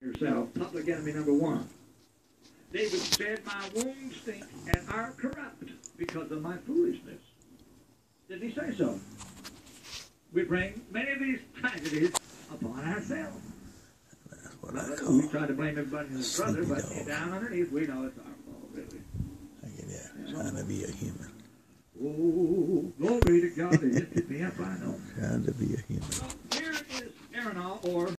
yourself, public enemy number one. David said, My wounds stink and are corrupt because of my foolishness. Did he say so? We bring many of these tragedies upon ourselves. That's what I We try to blame everybody and his brother, but down underneath, we know it's our fault, really. Look at that. Trying to be a human. Oh, glory to God. It hit me up, I know. Trying to be a human. So here is Arenal, or